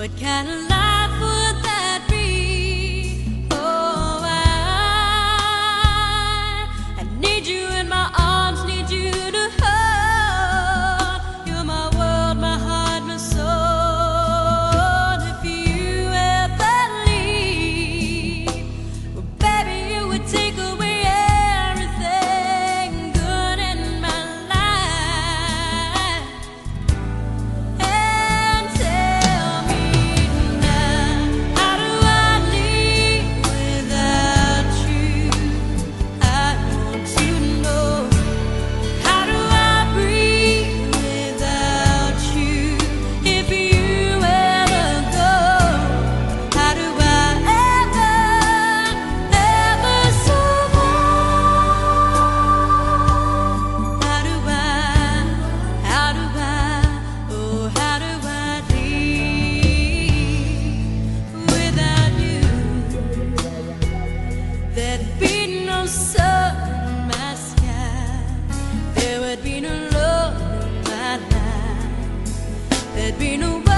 What kind of life? there'd be no sun in my sky, there would be no love in my life, there'd be no